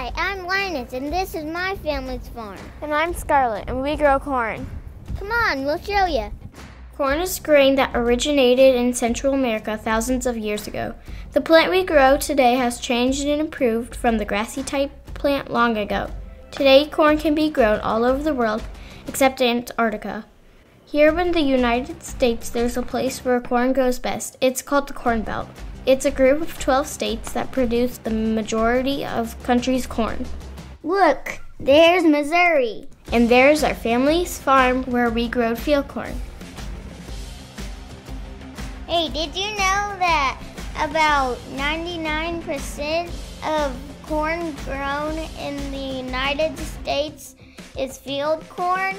Hi, I'm Linus, and this is my family's farm. And I'm Scarlett, and we grow corn. Come on, we'll show you. Corn is a grain that originated in Central America thousands of years ago. The plant we grow today has changed and improved from the grassy type plant long ago. Today, corn can be grown all over the world except in Antarctica. Here in the United States, there's a place where corn grows best. It's called the Corn Belt. It's a group of 12 states that produce the majority of country's corn. Look, there's Missouri. And there's our family's farm where we grow field corn. Hey, did you know that about 99% of corn grown in the United States is field corn?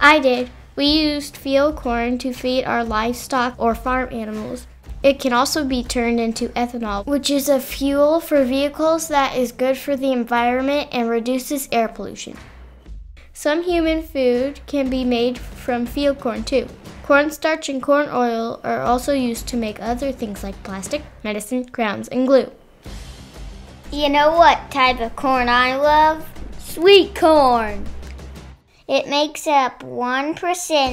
I did. We used field corn to feed our livestock or farm animals. It can also be turned into ethanol, which is a fuel for vehicles that is good for the environment and reduces air pollution. Some human food can be made from field corn too. Cornstarch and corn oil are also used to make other things like plastic, medicine, crowns, and glue. You know what type of corn I love? Sweet corn. It makes up 1%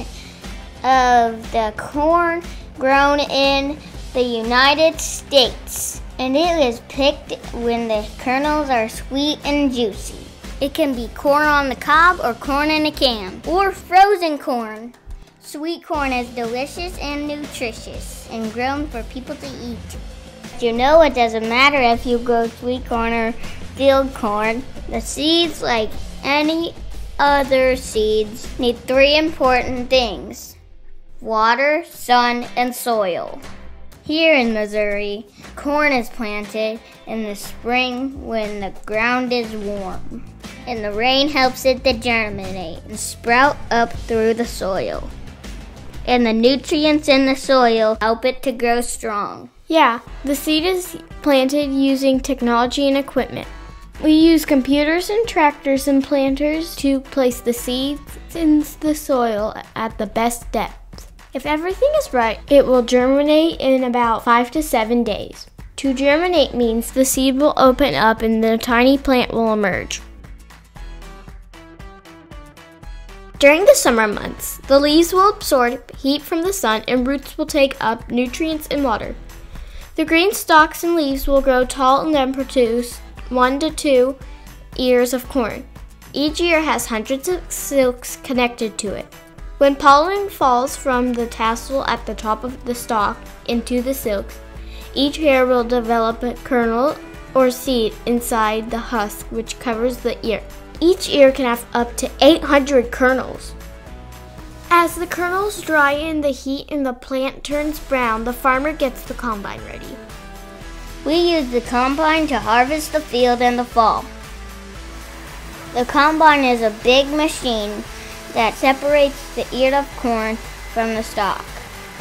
of the corn grown in the United States, and it is picked when the kernels are sweet and juicy. It can be corn on the cob or corn in a can, or frozen corn. Sweet corn is delicious and nutritious and grown for people to eat. You know it doesn't matter if you grow sweet corn or field corn. The seeds, like any other seeds, need three important things water, sun, and soil. Here in Missouri, corn is planted in the spring when the ground is warm, and the rain helps it to germinate and sprout up through the soil. And the nutrients in the soil help it to grow strong. Yeah, the seed is planted using technology and equipment. We use computers and tractors and planters to place the seeds in the soil at the best depth. If everything is right, it will germinate in about five to seven days. To germinate means the seed will open up and the tiny plant will emerge. During the summer months, the leaves will absorb heat from the sun and roots will take up nutrients and water. The green stalks and leaves will grow tall and then produce one to two ears of corn. Each ear has hundreds of silks connected to it. When pollen falls from the tassel at the top of the stalk into the silk, each hair will develop a kernel or seed inside the husk which covers the ear. Each ear can have up to 800 kernels. As the kernels dry in the heat and the plant turns brown, the farmer gets the combine ready. We use the combine to harvest the field in the fall. The combine is a big machine that separates the ear of corn from the stalk,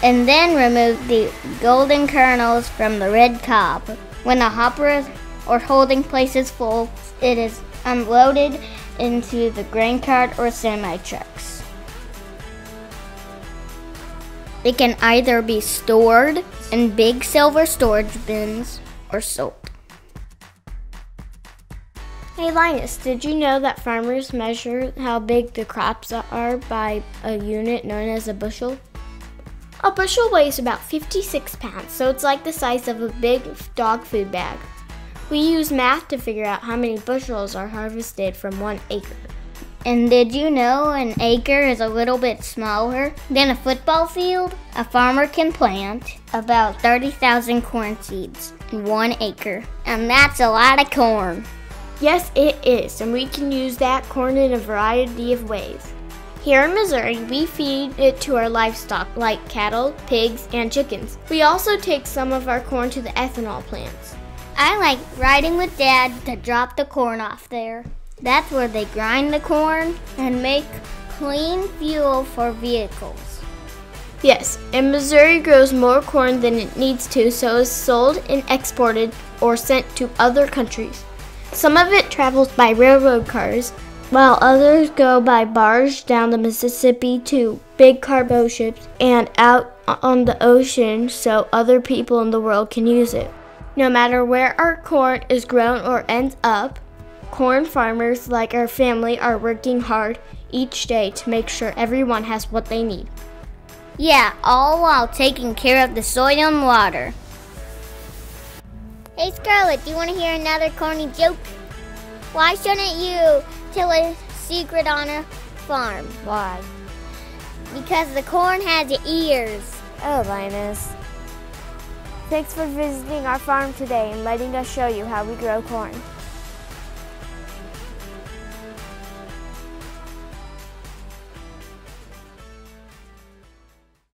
and then remove the golden kernels from the red cob. When the hopper or holding place is full, it is unloaded into the grain cart or semi trucks. It can either be stored in big silver storage bins or sold. Hey Linus, did you know that farmers measure how big the crops are by a unit known as a bushel? A bushel weighs about 56 pounds, so it's like the size of a big dog food bag. We use math to figure out how many bushels are harvested from one acre. And did you know an acre is a little bit smaller than a football field? A farmer can plant about 30,000 corn seeds in one acre, and that's a lot of corn. Yes, it is, and we can use that corn in a variety of ways. Here in Missouri, we feed it to our livestock like cattle, pigs, and chickens. We also take some of our corn to the ethanol plants. I like riding with Dad to drop the corn off there. That's where they grind the corn and make clean fuel for vehicles. Yes, and Missouri grows more corn than it needs to, so it's sold and exported or sent to other countries. Some of it travels by railroad cars, while others go by barge down the Mississippi to big cargo ships and out on the ocean so other people in the world can use it. No matter where our corn is grown or ends up, corn farmers like our family are working hard each day to make sure everyone has what they need. Yeah, all while taking care of the soil and water. Hey Scarlett, do you want to hear another corny joke? Why shouldn't you tell a secret on a farm? Why? Because the corn has ears. Oh, Linus. Thanks for visiting our farm today and letting us show you how we grow corn.